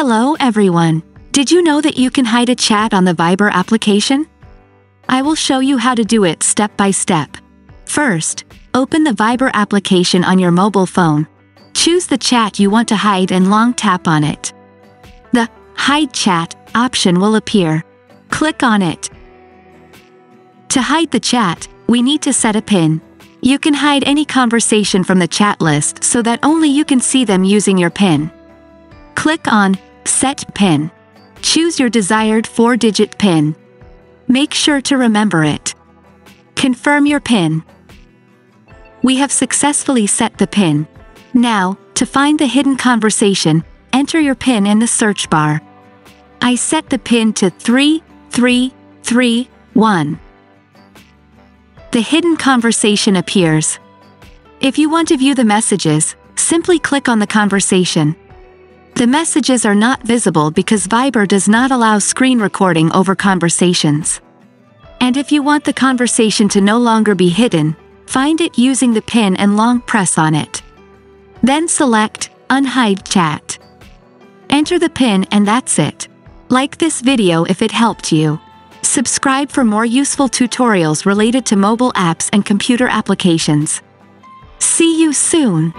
Hello everyone. Did you know that you can hide a chat on the Viber application? I will show you how to do it step by step. First, open the Viber application on your mobile phone. Choose the chat you want to hide and long tap on it. The Hide Chat option will appear. Click on it. To hide the chat, we need to set a PIN. You can hide any conversation from the chat list so that only you can see them using your PIN. Click on Set PIN. Choose your desired four-digit PIN. Make sure to remember it. Confirm your PIN. We have successfully set the PIN. Now, to find the hidden conversation, enter your PIN in the search bar. I set the PIN to 3331. The hidden conversation appears. If you want to view the messages, simply click on the conversation. The messages are not visible because Viber does not allow screen recording over conversations. And if you want the conversation to no longer be hidden, find it using the pin and long press on it. Then select Unhide Chat. Enter the pin and that's it. Like this video if it helped you. Subscribe for more useful tutorials related to mobile apps and computer applications. See you soon!